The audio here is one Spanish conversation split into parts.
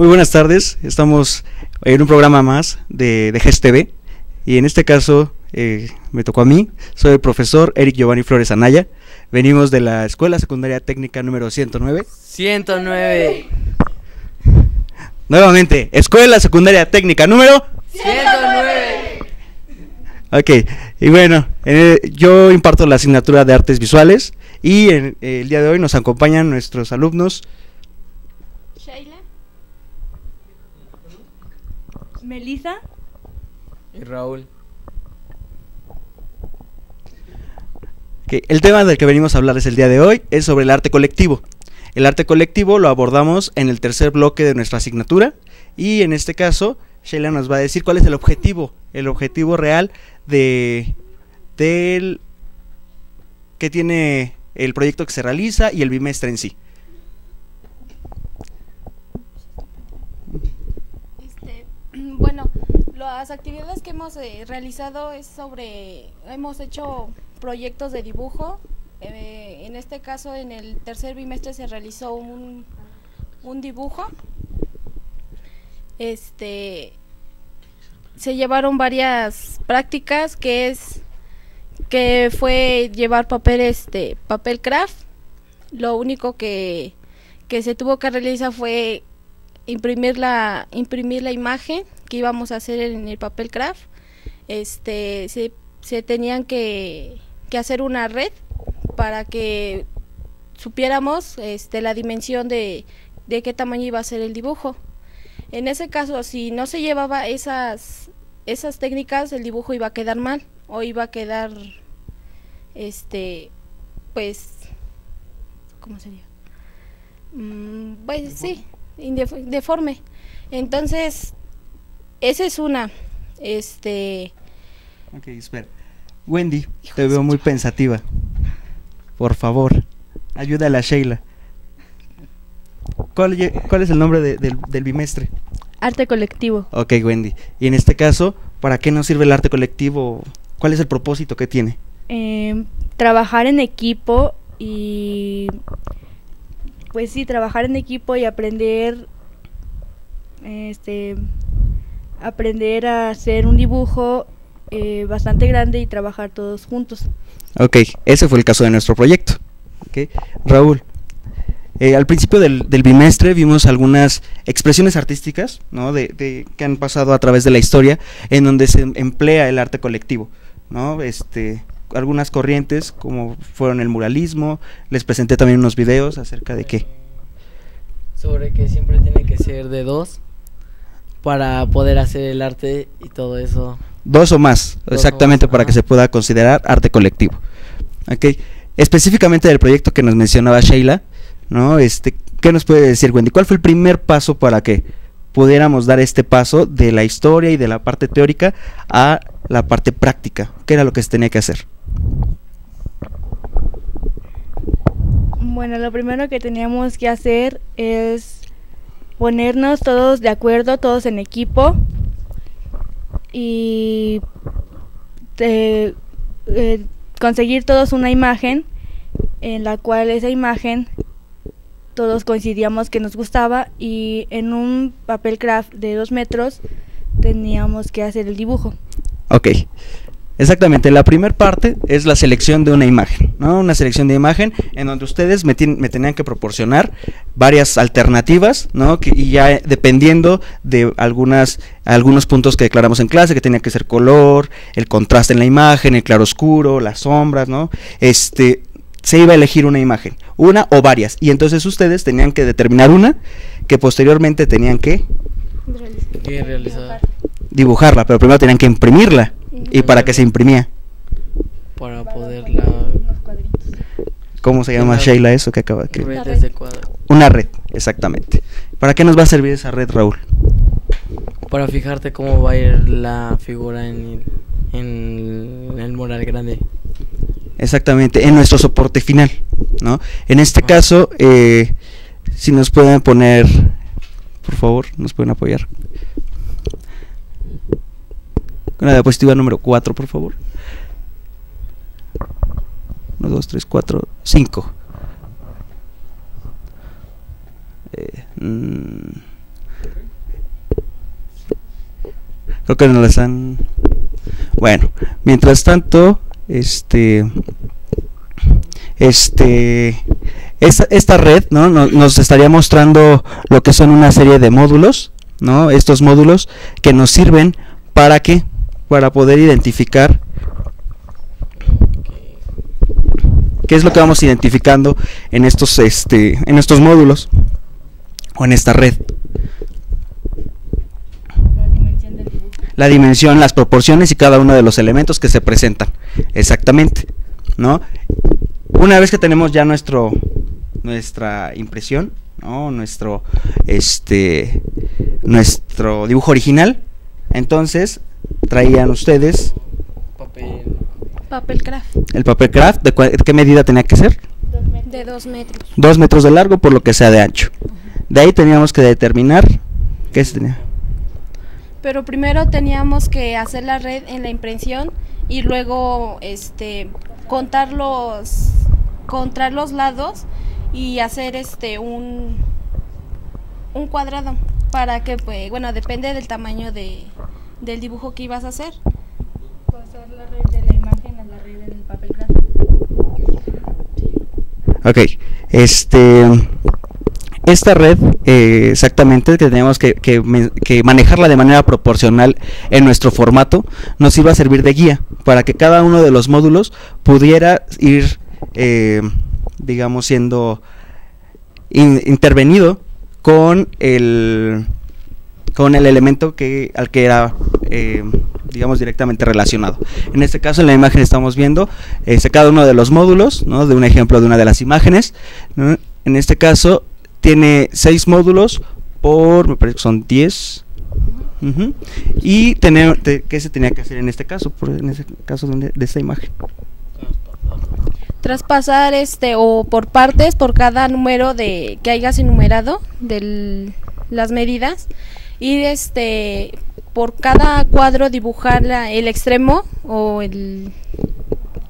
Muy buenas tardes, estamos en un programa más de, de y en este caso eh, me tocó a mí, soy el profesor Eric Giovanni Flores Anaya, venimos de la Escuela Secundaria Técnica número 109. 109. Nuevamente, Escuela Secundaria Técnica número 109. Ok, y bueno, eh, yo imparto la asignatura de artes visuales y en- eh, el día de hoy nos acompañan nuestros alumnos Melissa, Y Raúl. el tema del que venimos a hablarles el día de hoy es sobre el arte colectivo. El arte colectivo lo abordamos en el tercer bloque de nuestra asignatura y en este caso Sheila nos va a decir cuál es el objetivo, el objetivo real de del que tiene el proyecto que se realiza y el bimestre en sí. Este, bueno, las actividades que hemos eh, realizado es sobre, hemos hecho proyectos de dibujo. eh, en este caso, en el tercer bimestre se realizó un, un dibujo. Este, se llevaron varias prácticas que es que fue llevar papel este papel craft. Lo único que que se tuvo que realizar fue imprimir la imprimir la imagen que íbamos a hacer en el papel craft este se, se tenían que, que hacer una red para que supiéramos este la dimensión de, de qué tamaño iba a ser el dibujo. En ese caso si no se llevaba esas esas técnicas el dibujo iba a quedar mal o iba a quedar este pues cómo sería Mm, pues sí, deforme. Entonces, esa es una. Este. Ok, espera. Wendy, te veo muy pensativa. Por favor, ayúdale a Sheila. ¿Cuál, es el nombre de- del, del bimestre? arte colectivo. Ok, Wendy. Y en este caso, ¿para qué nos sirve el arte colectivo? ¿Cuál es el propósito que tiene? Em, trabajar en equipo y pues sí, trabajar en equipo y aprender este aprender a hacer un dibujo eh, bastante grande y trabajar todos juntos. Ok, ese fue el caso de nuestro proyecto. Ok, Raúl, eh, al principio del, del bimestre vimos algunas expresiones artísticas ¿no? de, de- que han pasado a través de la historia en donde se emplea el arte colectivo. ¿no? Este, algunas corrientes como fueron el muralismo, les presenté también unos videos acerca de qué. Sobre que siempre tiene que ser de dos para poder hacer el arte y todo eso. Dos o más, Dos o exactamente más, para que se pueda considerar arte colectivo. Ok, específicamente del proyecto que nos mencionaba Sheila, ¿no? Este, ¿qué nos puede decir Wendy? ¿Cuál fue el primer paso para que pudiéramos dar este paso de la historia y de la parte teórica a la parte práctica? ¿Qué era lo que se tenía que hacer? Bueno, lo primero que teníamos que hacer es ponernos todos de acuerdo, todos en equipo y eh, eh, conseguir todos una imagen en la cual esa imagen todos coincidíamos que nos gustaba y en un papel craft de dos metros teníamos que hacer el dibujo. Ok, exactamente. La primera parte es la selección de una imagen, ¿no? Una selección de imagen en donde ustedes me, me tenían que proporcionar varias alternativas, ¿no? Que- y ya eh, dependiendo de algunas algunos puntos que declaramos en clase, que tenía que ser color, el contraste en la imagen, el claroscuro, las sombras, ¿no? Este se iba a elegir una imagen, una o varias, y entonces ustedes tenían que determinar una que posteriormente tenían que que realizar dibujarla, pero primero tenían que imprimirla. ¿Y para qué se imprimía? para poderla ¿Cómo se llama Sheila eso que acaba que redes de. Una red, exactamente. ¿Para qué nos va a servir esa red, Raúl? Para fijarte cómo va a ir la figura en el, en el mural grande. Exactamente, en nuestro soporte final, ¿no? En este Ah. caso, eh, si nos pueden poner, por favor, nos pueden apoyar. Con la diapositiva número 4, por favor. 1, 2, 3, 4, 5. Eh, mm, Creo que nos las han... Bueno, mientras tanto, este... Este... Esta, esta red ¿no? No- nos estaría mostrando lo que son una serie de módulos, ¿no? Estos módulos que nos sirven para qué? Para poder identificar qué es lo que vamos identificando en estos este en estos módulos o en esta red. La dimensión del dibujo. La dimensión, las proporciones y cada uno de los elementos que se presentan. Exactamente, ¿no? Una vez que tenemos ya nuestro nuestra impresión, ¿no? Nuestro este nuestro dibujo original, entonces traían ustedes Papel. Papel craft el papel craft, ¿de, qué medida tenía que ser? de dos metros. Dos metros de largo por lo que sea de ancho. De ahí teníamos que determinar qué se tenía. Pero primero teníamos que hacer la red en la impresión y luego este contar los contar los lados y hacer este un un cuadrado para que pues bueno depende del tamaño de del dibujo que ibas a hacer. Pasar la red de la imagen a la red del papel craft. Ok, este, esta red eh, exactamente que teníamos que, que manejarla de manera proporcional en nuestro formato nos iba a servir de guía para que cada uno de los módulos pudiera ir, eh, digamos, siendo in- intervenido con el con el elemento que al que era eh, digamos directamente relacionado. En este caso en la imagen estamos viendo este, cada uno de los módulos, ¿no? de un ejemplo de una de las imágenes. ¿no? En este caso tiene seis módulos por, me parece que son 10. Ujú. Y tener, te- ¿qué se tenía que hacer en este caso? Por, en este caso de, de esta imagen. Traspasar este o por partes por cada número de que hayas enumerado de las medidas ir este por cada cuadro dibujar la- el extremo o el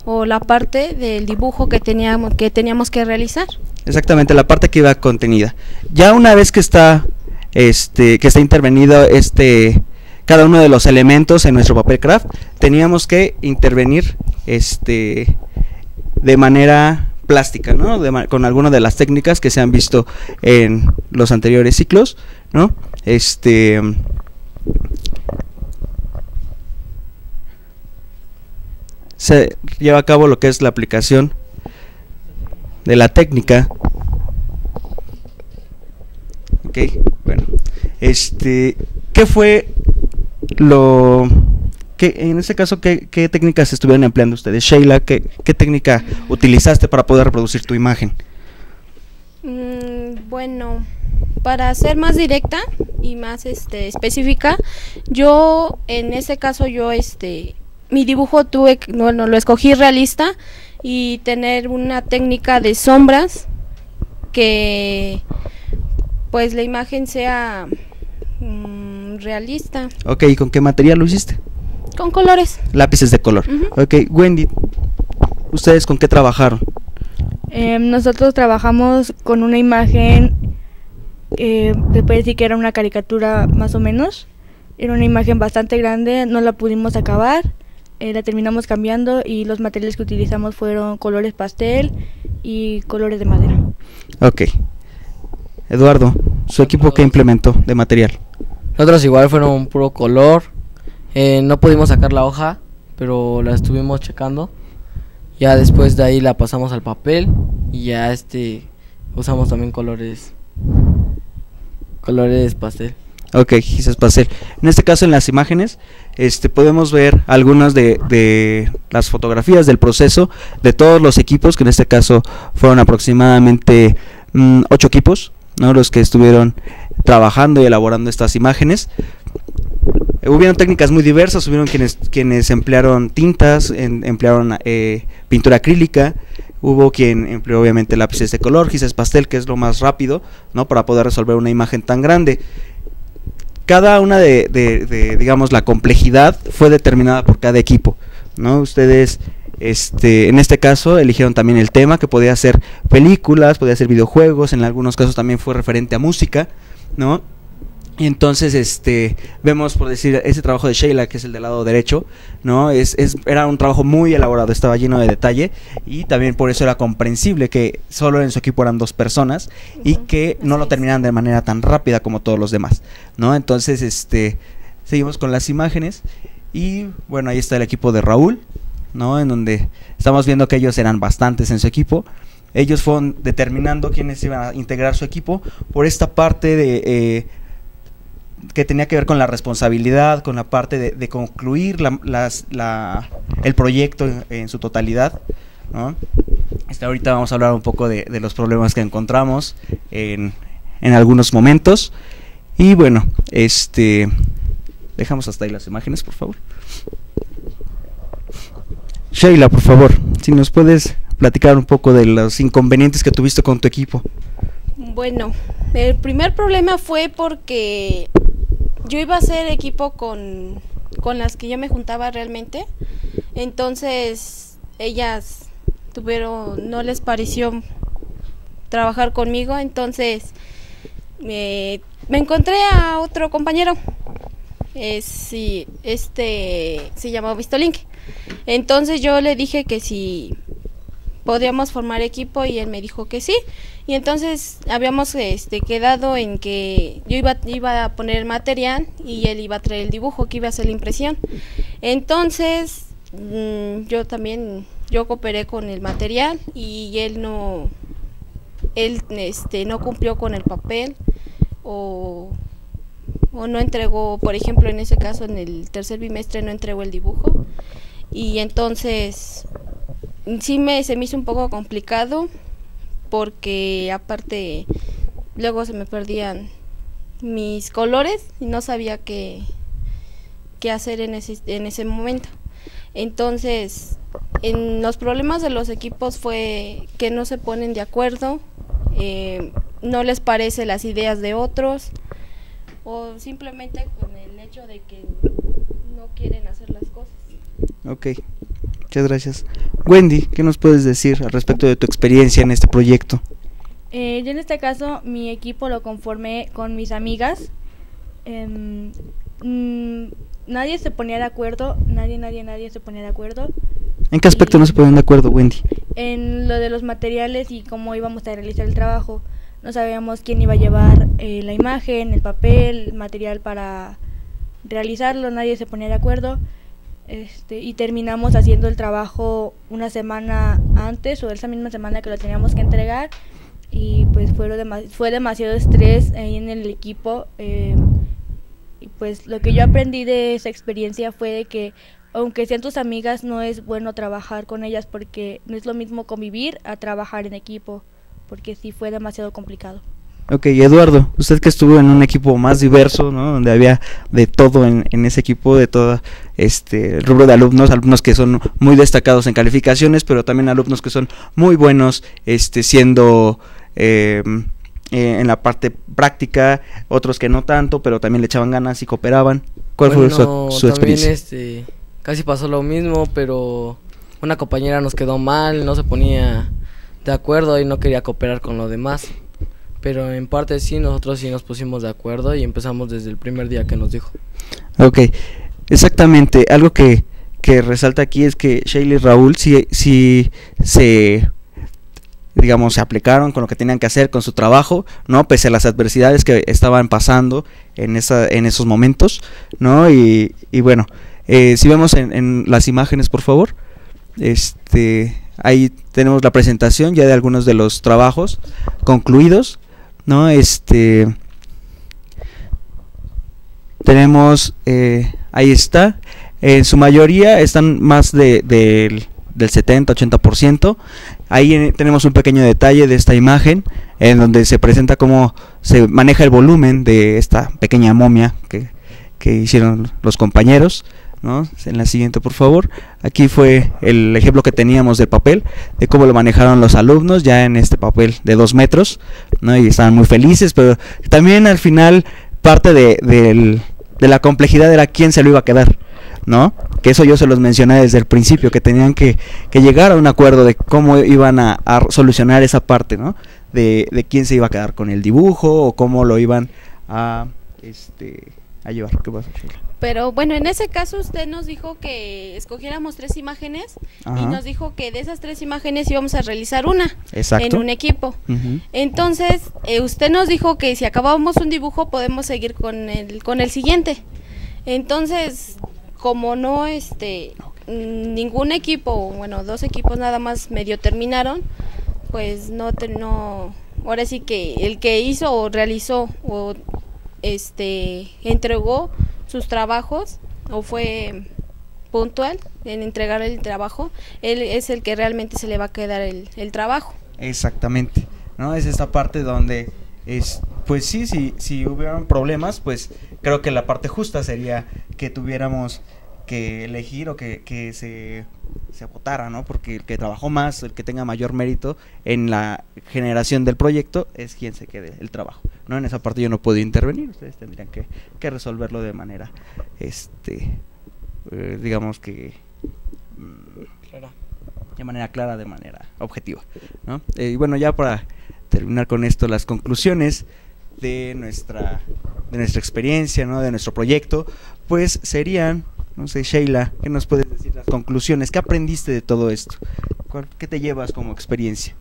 o la parte del dibujo que teníamos que teníamos que realizar. Exactamente, la parte que iba contenida. Ya una vez que está este que está intervenido este cada uno de los elementos en nuestro papel craft, teníamos que intervenir este de manera plástica, ¿no? Con alguna de las técnicas que se han visto en los anteriores ciclos, ¿no? Este se lleva a cabo lo que es la aplicación de la técnica. Ok, bueno. Este, ¿qué fue lo que en este caso qué, qué técnicas estuvieron empleando ustedes? Sheila, ¿qué, qué técnica utilizaste para poder reproducir tu imagen? Mm, bueno, para ser más directa y más este específica, yo en ese caso yo este mi dibujo tuve bueno, lo escogí realista y tener una técnica de sombras que pues la imagen sea mm, realista Ok, ¿y con qué material lo hiciste? Con colores. Lápices de color. Ujú. Ok, Wendy, ¿ustedes con qué trabajaron? Em, nosotros trabajamos con una imagen, eh, se puede decir que era una caricatura más o menos. Era una imagen bastante grande, no la pudimos acabar, eh, la terminamos cambiando y los materiales que utilizamos fueron colores pastel y colores de madera. Ok. Eduardo, ¿su equipo qué implementó de material? Nosotros igual fueron puro color. Eh, no pudimos sacar la hoja, pero la estuvimos checando. Ya después de ahí la pasamos al papel y ya este usamos también colores colores pastel. Ok, quizás pastel. En este caso, en las imágenes, este, podemos ver algunas de, de las fotografías del proceso de todos los equipos, que en este caso fueron aproximadamente mm, ocho equipos, ¿no? los que estuvieron trabajando y elaborando estas imágenes. Eh, Hubieron técnicas muy diversas, hubieron quienes, quienes emplearon tintas, emplearon eh, pintura acrílica, hubo quien empleó obviamente lápices de color, quizás pastel, que es lo más rápido, ¿no? Para poder resolver una imagen tan grande cada una de, de- de, digamos, la complejidad fue determinada por cada equipo, ¿no? Ustedes, este, en este caso, eligieron también el tema, que podía ser películas, podía ser videojuegos, en algunos casos también fue referente a música, ¿no? Y entonces, este, vemos, por decir, ese trabajo de Sheila, que es el del lado derecho, ¿no? Es, es, era un trabajo muy elaborado, estaba lleno de detalle y también por eso era comprensible que solo en su equipo eran dos personas y que no lo es. terminaran de manera tan rápida como todos los demás, ¿no? Entonces, este, seguimos con las imágenes y bueno, ahí está el equipo de Raúl, ¿no? En donde estamos viendo que ellos eran bastantes en su equipo. Ellos fueron determinando quiénes iban a integrar su equipo por esta parte de eh, que tenía que ver con la responsabilidad, con la parte de, de concluir la- la- el proyecto en, en su totalidad. ¿no? Este, ahorita vamos a hablar un poco de, de los problemas que encontramos en, en algunos momentos. Y bueno, este dejamos hasta ahí las imágenes, por favor. Sheila, por favor, si nos puedes platicar un poco de los inconvenientes que tuviste con tu equipo. Bueno, el primer problema fue porque yo iba a hacer equipo con, con las que yo me juntaba realmente. Entonces, ellas tuvieron, no les pareció trabajar conmigo. Entonces, me, encontré a otro compañero. Sí, este se llamaba Vistolink. Entonces yo le dije que si podíamos formar equipo y él me dijo que sí. Y entonces habíamos este, quedado en que yo iba, iba a poner el material y él iba a traer el dibujo, que iba a hacer la impresión. Entonces mm, yo también, yo cooperé con el material y él no, él este, no cumplió con el papel o, o no entregó, por ejemplo en ese caso en el tercer bimestre no entregó el dibujo. Y entonces sí me se me hizo un poco complicado porque aparte luego se me perdían mis colores y no sabía qué, qué hacer en ese, en ese momento. Entonces, en los problemas de los equipos fue que no se ponen de acuerdo, eh, no les parece las ideas de otros o simplemente con el hecho de que no quieren hacer las cosas. Ok, muchas gracias. Wendy, ¿qué nos puedes decir al respecto de tu experiencia en este proyecto? Eh, yo en este caso mi equipo lo conformé con mis amigas. Em, mm, nadie se ponía de acuerdo, nadie, nadie, nadie se ponía de acuerdo ¿En qué aspecto no se ponen de acuerdo, Wendy? en lo de los materiales y cómo íbamos a realizar el trabajo. No sabíamos quién iba a llevar eh, la imagen, el papel, el material para realizarlo, nadie se ponía de acuerdo. Este, y terminamos haciendo el trabajo una semana antes o esa misma semana que lo teníamos que entregar y pues fue, dema- fue demasiado estrés ahí en el equipo eh, y pues lo que yo aprendí de esa experiencia fue de que aunque sean tus amigas no es bueno trabajar con ellas porque no es lo mismo convivir a trabajar en equipo porque sí fue demasiado complicado. Ok, Eduardo, usted que estuvo en un equipo más diverso, ¿no? Donde había de todo en, en ese equipo, de todo este rubro de alumnos, alumnos que son muy destacados en calificaciones, pero también alumnos que son muy buenos, este, siendo eh, eh, en la parte práctica, otros que no tanto, pero también le echaban ganas y cooperaban. ¿Cuál Bueno, fue su, su también experiencia? este casi pasó lo mismo, pero una compañera nos quedó mal, no se ponía de acuerdo y no quería cooperar con los demás. Pero en parte sí, nosotros sí nos pusimos de acuerdo y empezamos desde el primer día que nos dijo. Ok, exactamente. Algo que, que resalta aquí es que Shaylee y Raúl sí, sí se, digamos, se aplicaron con lo que tenían que hacer, con su trabajo, ¿no? Pese a las adversidades que estaban pasando en, esa, en esos momentos, ¿no? Y, y bueno, eh, si vemos en, en las imágenes, por favor, este, ahí tenemos la presentación ya de algunos de los trabajos concluidos, ¿no? Este tenemos eh, ahí está. En su mayoría están más de, del- del 70 80% ahí eh, tenemos un pequeño detalle de esta imagen en donde se presenta cómo se maneja el volumen de esta pequeña momia que, que hicieron los compañeros ¿no? En la siguiente, por favor. Aquí fue el ejemplo que teníamos del papel, de cómo lo manejaron los alumnos ya en este papel de dos metros, ¿no? Y estaban muy felices, pero también al final parte de, del- de la complejidad era quién se lo iba a quedar, ¿no? Que eso yo se los mencioné desde el principio, que tenían que, que llegar a un acuerdo de cómo iban a, solucionar esa parte, ¿no? De, de quién se iba a quedar con el dibujo o cómo lo iban a este, a llevar. ¿Qué pasa? Pero bueno, en ese caso usted nos dijo que escogiéramos tres imágenes Ajá. y nos dijo que de esas tres imágenes íbamos a realizar una Exacto. en un equipo. Entonces, eh, usted nos dijo que si acabábamos un dibujo podemos seguir con el, con el siguiente. Entonces, como no, este, ningún equipo, bueno, dos equipos nada más medio terminaron, pues no, te- no, ahora sí que el que hizo o realizó o, este, entregó sus trabajos o fue puntual en entregar el trabajo, él es el que realmente se le va a quedar el, el trabajo. Exactamente, ¿no? Es esta parte donde es, pues sí, si, si hubieran problemas, pues creo que la parte justa sería que tuviéramos que elegir o que, que se, se votara, ¿no? Porque el que trabajó más, el que tenga mayor mérito en la generación del proyecto es quien se quede el trabajo, ¿no? En esa parte yo no puedo intervenir, ustedes tendrían que, que resolverlo de manera, este, eh, digamos que... mm, de manera clara, de manera objetiva. ¿no? Eh, y bueno, ya para terminar con esto, las conclusiones de nuestra, de nuestra experiencia, ¿no? de nuestro proyecto, pues serían, no sé, Sheila, ¿qué nos puedes decir las conclusiones? ¿Qué aprendiste de todo esto? ¿Cuál- ¿Qué te llevas como experiencia?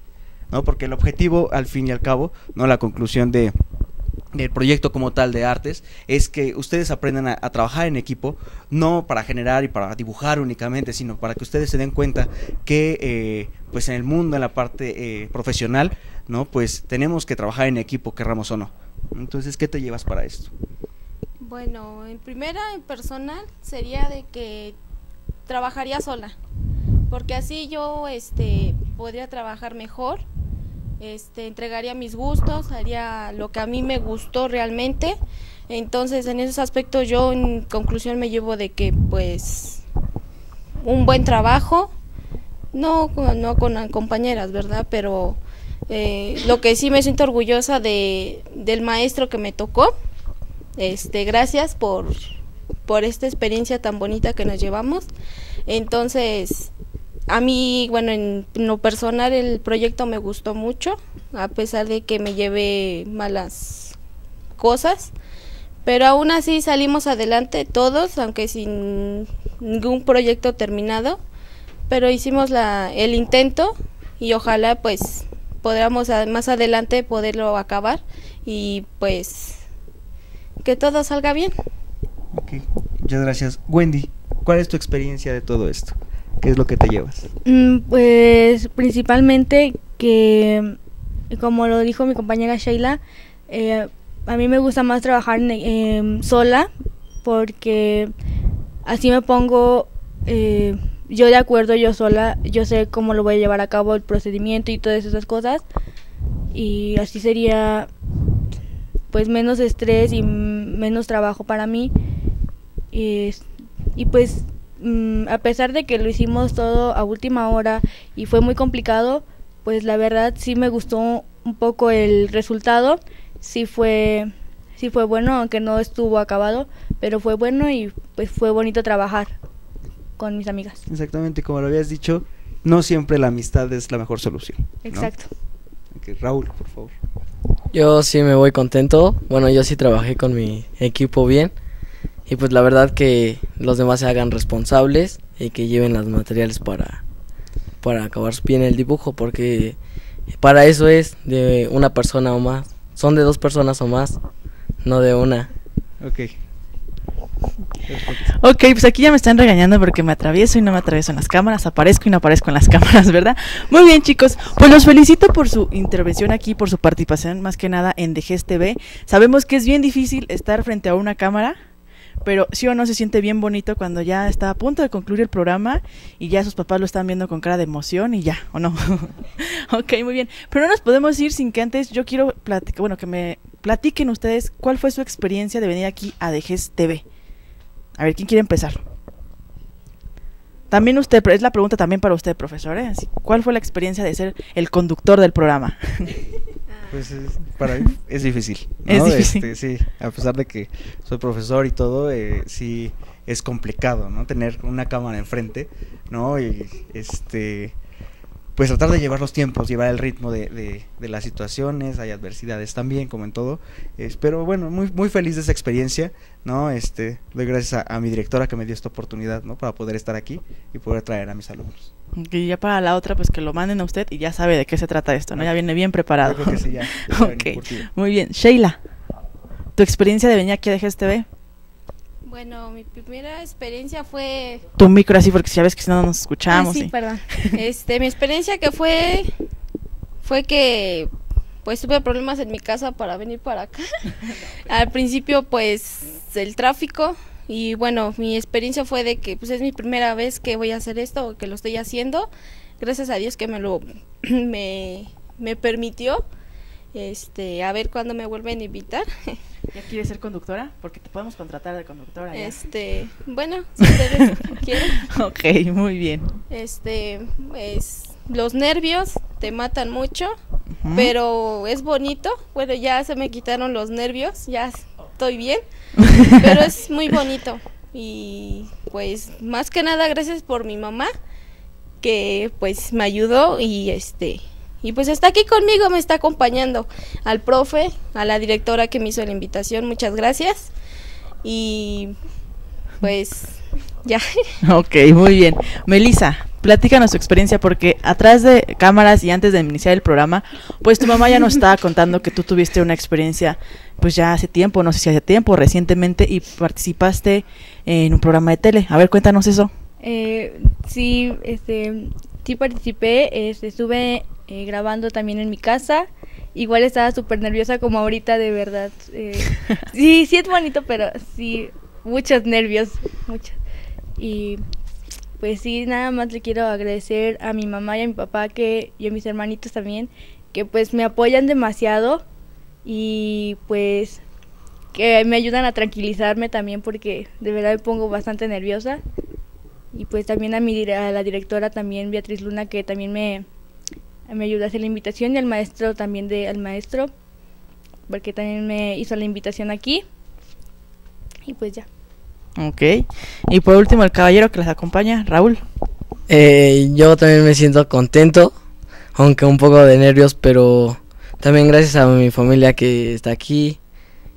¿No? Porque el objetivo, al fin y al cabo, no la conclusión de del proyecto como tal de artes es que ustedes aprendan a, a trabajar en equipo no para generar y para dibujar únicamente sino para que ustedes se den cuenta que eh, pues en el mundo en la parte eh, profesional no pues tenemos que trabajar en equipo querramos o no entonces qué te llevas para esto Bueno, en primera, en personal, sería de que trabajaría sola, porque así yo, este, podría trabajar mejor, este, entregaría mis gustos, haría lo que a mí me gustó realmente, entonces en esos aspectos yo en conclusión me llevo de que, pues, un buen trabajo, no, no con compañeras, ¿verdad? Pero eh, lo que sí me siento orgullosa de, del maestro que me tocó, este, gracias por, por esta experiencia tan bonita que nos llevamos. Entonces, a mí, bueno, en lo personal el proyecto me gustó mucho, a pesar de que me llevé malas cosas, pero aún así salimos adelante todos, aunque sin ningún proyecto terminado, pero hicimos la, el intento y ojalá pues podamos más adelante poderlo acabar y pues que todo salga bien. Ok, muchas gracias Wendy ¿cuál es tu experiencia de todo esto? ¿qué es lo que te llevas? Mm, Pues principalmente que, como lo dijo mi compañera Sheila, eh, a mí me gusta más trabajar em, sola porque así me pongo eh, yo de acuerdo yo sola, yo sé cómo lo voy a llevar a cabo el procedimiento y todas esas cosas y así sería pues menos estrés y menos trabajo para mí y, y pues mm, a pesar de que lo hicimos todo a última hora y fue muy complicado, pues la verdad sí me gustó un poco el resultado, sí fue sí fue bueno, aunque no estuvo acabado, pero fue bueno y pues fue bonito trabajar con mis amigas. exactamente como lo habías dicho no siempre la amistad es la mejor solución ¿no? Exacto. Raúl por favor Yo sí me voy contento. Bueno, yo sí trabajé con mi equipo bien. Y pues la verdad que los demás se hagan responsables y que lleven los materiales para, para acabar bien el dibujo. Porque para eso es de una persona o más. Son de dos personas o más, no de una. Ok. Ok, pues aquí ya me están regañando porque me atravieso y no me atravieso en las cámaras, aparezco y no aparezco en las cámaras, ¿verdad? Muy bien, chicos. Pues los felicito por su intervención aquí, por su participación, más que nada en DGS TV. Sabemos que es bien difícil estar frente a una cámara, pero sí o no se siente bien bonito cuando ya está a punto de concluir el programa y ya sus papás lo están viendo con cara de emoción y ya, ¿o no? ok, muy bien. Pero no nos podemos ir sin que antes yo quiero platicar, bueno, que me platiquen ustedes cuál fue su experiencia de venir aquí a DGS TV. A ver, ¿quién quiere empezar? También usted, es la pregunta también para usted, profesor. ¿eh? ¿Cuál fue la experiencia de ser el conductor del programa? Pues es, para mí es difícil. Es ¿no? difícil. Este, sí, a pesar de que soy profesor y todo, eh, sí es complicado, ¿no? Tener una cámara enfrente, ¿no? Y este, pues tratar de llevar los tiempos, llevar el ritmo de, de, de las situaciones, hay adversidades también, como en todo. Pero bueno, muy, muy feliz de esa experiencia, ¿no? Este, doy gracias a, a mi directora que me dio esta oportunidad, ¿no? Para poder estar aquí y poder traer a mis alumnos. Y ya para la otra, pues que lo manden a usted y ya sabe de qué se trata esto, ¿no? Ya viene bien preparado. Yo creo que sí, ya. ya va a venir Ok. por ti. Muy bien. Sheila, tu experiencia de venir aquí a DGSTV. Bueno, mi primera experiencia fue Tu micro así, porque ves que si no no nos escuchamos. Ah, sí, sí. perdón. Este, mi experiencia que fue fue que pues tuve problemas en mi casa para venir para acá. Al principio pues el tráfico y bueno, mi experiencia fue de que pues es mi primera vez que voy a hacer esto o que lo estoy haciendo. Gracias a Dios que me lo me, me permitió. Este, a ver cuándo me vuelven a invitar. ¿Ya quieres ser conductora? Porque te podemos contratar de conductora. ya. Este, bueno, si ustedes quieren. Ok, muy bien. Este, pues los nervios te matan mucho, pero es bonito. Bueno, ya se me quitaron los nervios, ya estoy bien, pero es muy bonito. Y pues más que nada gracias por mi mamá que pues me ayudó y este y pues está aquí conmigo, me está acompañando al profe, a la directora que me hizo la invitación, muchas gracias. Y pues ya. Ok, muy bien. Melissa, platícanos tu experiencia porque atrás de cámaras y antes de iniciar el programa, pues tu mamá ya nos estaba contando que tú tuviste una experiencia pues ya hace tiempo, no sé si hace tiempo, recientemente y participaste en un programa de tele. A ver, cuéntanos eso. Eh, sí, este, sí participé, este, estuve eh, grabando también en mi casa. Igual estaba súper nerviosa como ahorita, de verdad. eh, sí, sí es bonito, pero sí, muchos nervios, muchos. Y pues sí, nada más le quiero agradecer a mi mamá y a mi papá que, y a mis hermanitos también, que pues me apoyan demasiado y pues que me ayudan a tranquilizarme también porque de verdad me pongo bastante nerviosa. Y pues también a, mi, a la directora también, Beatriz Luna, que también me, me ayudó a hacer la invitación, y al maestro también, de, al maestro, porque también me hizo la invitación aquí. Y pues ya. Ok. Y por último, el caballero que las acompaña, Raúl. Eh, yo también me siento contento, aunque un poco de nervios, pero también gracias a mi familia que está aquí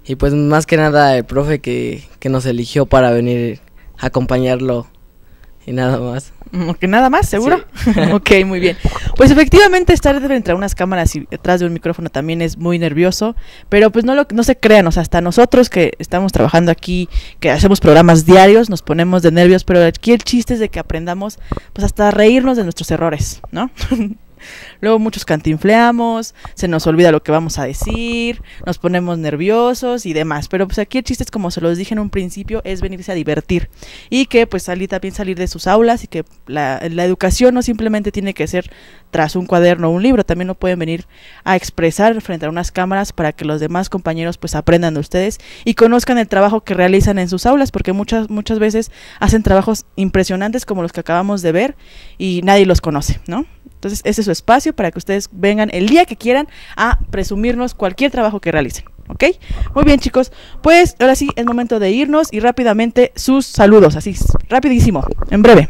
y pues más que nada el profe que, que nos eligió para venir a acompañarlo y nada más. Que nada más, ¿seguro? ok, muy bien. Pues efectivamente estar a unas cámaras y detrás de un micrófono también es muy nervioso, pero pues no lo no se crean, o sea, hasta nosotros que estamos trabajando aquí, que hacemos programas diarios, nos ponemos de nervios, pero aquí el chiste es de que aprendamos pues hasta a reírnos de nuestros errores, ¿no? Luego muchos cantinfleamos, se nos olvida lo que vamos a decir, nos ponemos nerviosos y demás. Pero pues aquí el chiste es como se los dije en un principio, es venirse a divertir. Y que pues salir también salir de sus aulas y que la, la educación no simplemente tiene que ser tras un cuaderno o un libro, también lo pueden venir a expresar frente a unas cámaras para que los demás compañeros pues aprendan de ustedes y conozcan el trabajo que realizan en sus aulas, porque muchas, muchas veces hacen trabajos impresionantes como los que acabamos de ver y nadie los conoce, ¿no? Entonces, ese es su espacio para que ustedes vengan el día que quieran a presumirnos cualquier trabajo que realicen. ¿Ok? Muy bien, chicos. Pues ahora sí es momento de irnos y rápidamente sus saludos, así, rapidísimo, en breve.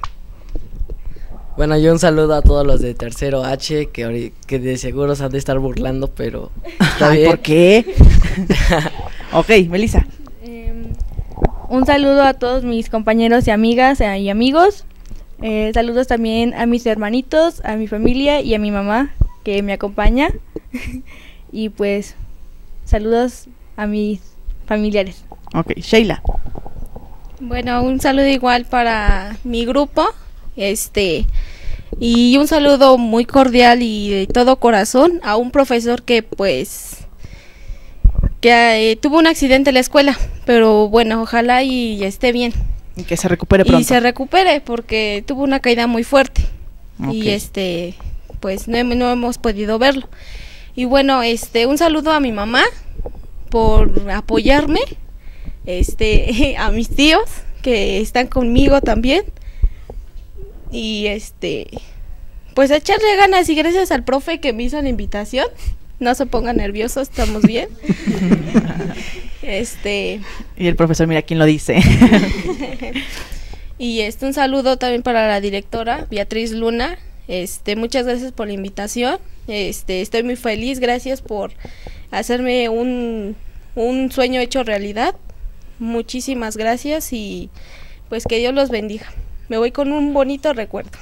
Bueno, yo un saludo a todos los de tercero H que, de seguro se han de estar burlando, pero está Ay, bien. ¿Por qué? ok, Melissa. Em, un saludo a todos mis compañeros y amigas eh, y amigos. Eh, saludos también a mis hermanitos, a mi familia y a mi mamá que me acompaña. y pues saludos a mis familiares. Ok, Sheila. Bueno, un saludo igual para mi grupo, este, y un saludo muy cordial y de todo corazón a un profesor que pues que eh, tuvo un accidente en la escuela, pero bueno, ojalá y esté bien Y que se recupere pronto. y se recupere porque tuvo una caída muy fuerte y este pues no, no hemos podido verlo. Y bueno, este un saludo a mi mamá por apoyarme, este a mis tíos que están conmigo también. Y este pues a echarle ganas y gracias al profe que me hizo la invitación. No se pongan nerviosos, estamos bien. este Y el profesor, mira quién lo dice. y este un saludo también para la directora Beatriz Luna. Este, muchas gracias por la invitación. Este, estoy muy feliz, gracias por hacerme un, un sueño hecho realidad. Muchísimas gracias y pues que Dios los bendiga. Me voy con un bonito recuerdo.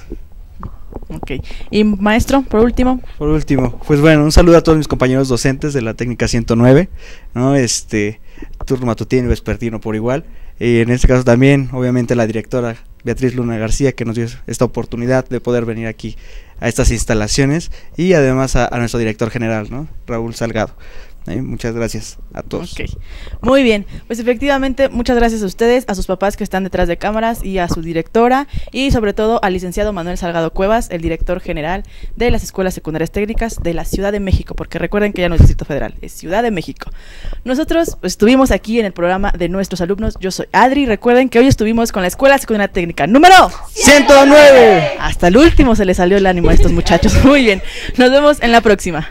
Ok. Y maestro, por último. Por último, pues bueno, un saludo a todos mis compañeros docentes de la técnica 109, ¿no? Este, turno matutino y vespertino por igual. Y en este caso también, obviamente, la directora Beatriz Luna García, que nos dio esta oportunidad de poder venir aquí a estas instalaciones. Y además a, a nuestro director general, ¿no? Raúl Salgado. ¿Eh? Muchas gracias a todos. Muy bien, pues efectivamente, muchas gracias a ustedes, a sus papás que están detrás de cámaras y a su directora y sobre todo al licenciado Manuel Salgado Cuevas, el director general de las escuelas secundarias técnicas de la Ciudad de México, porque recuerden que ya no es Distrito Federal, es Ciudad de México. Nosotros pues, estuvimos aquí en el programa de nuestros alumnos, yo soy Adri, recuerden que hoy estuvimos con la Escuela Secundaria Técnica número 109. Hasta el último se le salió el ánimo a estos muchachos. Muy bien, nos vemos en la próxima.